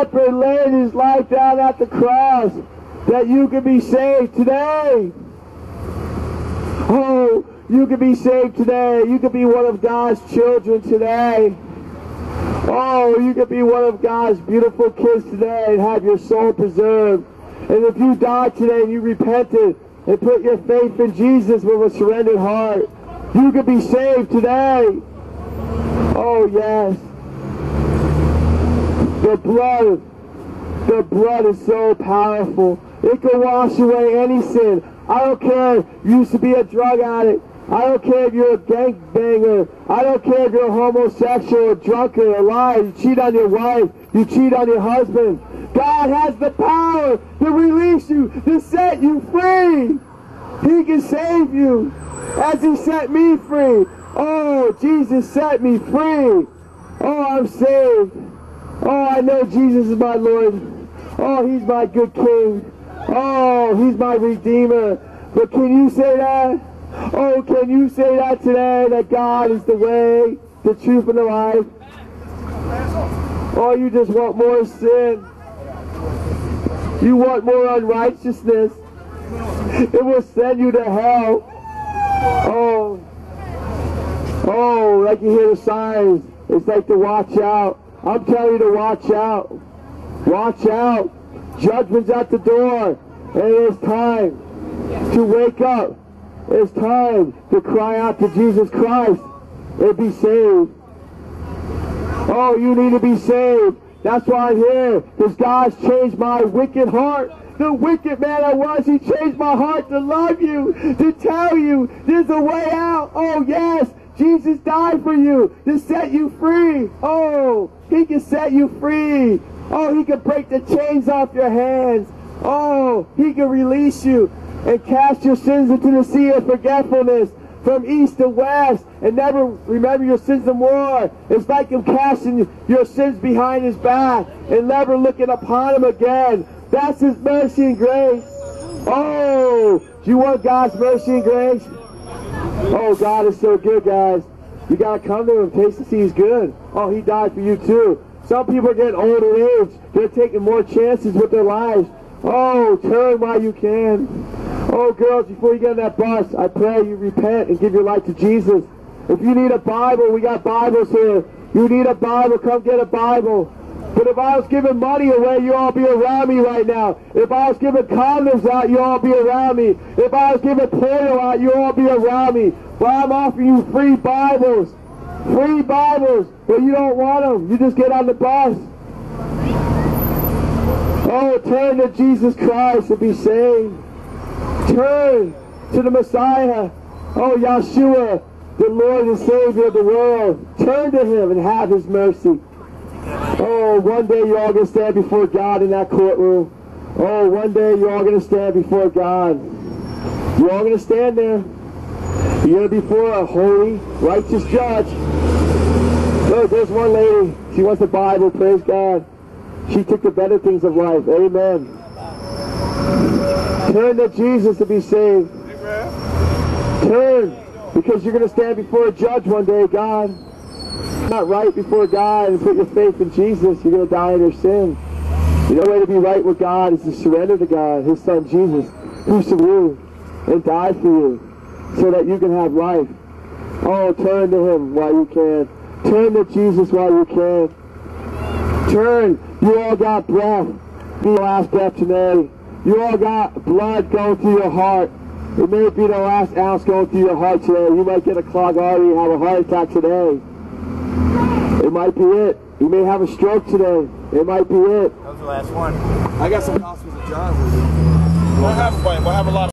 and laid his life down at the cross that you can be saved today. Oh, you can be saved today. You can be one of God's children today. Oh, you can be one of God's beautiful kids today and have your soul preserved. And if you died today and you repented and put your faith in Jesus with a surrendered heart, you can be saved today. Oh, yes. The blood, the blood is so powerful. It can wash away any sin. I don't care if you used to be a drug addict. I don't care if you're a gangbanger. I don't care if you're a homosexual, a drunkard, a liar. You cheat on your wife. You cheat on your husband. God has the power to release you, to set you free. He can save you as he set me free. Oh, Jesus set me free. Oh, I'm saved. Oh, I know Jesus is my Lord. Oh, he's my good king. Oh, he's my redeemer. But can you say that? Oh, can you say that today, that God is the way, the truth, and the life? Oh, you just want more sin. You want more unrighteousness. It will send you to hell. Oh, oh, like you hear the signs. It's like to watch out. I'm telling you to watch out. Watch out. Judgment's at the door. And it's time to wake up. It's time to cry out to Jesus Christ and be saved. Oh, you need to be saved. That's why I'm here. Because God's changed my wicked heart. The wicked man I was, he changed my heart to love you, to tell you there's a way out. Oh, yes, Jesus died for you to set you free. Oh, he can set you free. Oh, he can break the chains off your hands. Oh, he can release you and cast your sins into the sea of forgetfulness from east to west and never remember your sins no more. It's like him casting your sins behind his back and never looking upon him again. That's his mercy and grace. Oh, do you want God's mercy and grace? Oh, God is so good, guys. You got to come to him, taste and see he's good. Oh, he died for you too. Some people are getting old in age. They're taking more chances with their lives. Oh, turn while you can. Oh, girls, before you get on that bus, I pray you repent and give your life to Jesus. If you need a Bible, we got Bibles here. You need a Bible, come get a Bible. But if I was giving money away, you all be around me right now. If I was giving condoms out, you all be around me. If I was giving porno out, you all be around me. But I'm offering you free Bibles. Free Bibles. But you don't want them. You just get on the bus. Oh, turn to Jesus Christ and be saved. Turn to the Messiah. Oh, Yeshua, the Lord and Savior of the world. Turn to him and have his mercy. Oh, one day you're all going to stand before God in that courtroom. Oh, one day you're all going to stand before God. You're all going to stand there. You're going to be before a holy, righteous judge. Look, there's one lady. She wants the Bible. Praise God. She took the better things of life. Amen. Turn to Jesus to be saved. Turn, because you're going to stand before a judge one day, God. Not right before God and put your faith in Jesus. You're going to die in your sin. The only way to be right with God is to surrender to God, His Son Jesus, who for you and died for you, so that you can have life. Oh, turn to Him while you can. Turn to Jesus while you can. Turn. You all got breath. Be the last breath today. You all got blood going through your heart. It may be the last ounce going through your heart today. You might get a clogged artery and have a heart attack today. It might be it. You may have a stroke today. It might be it. That was the last one. I got some Gospels of John. We'll have, fun. we'll have a lot of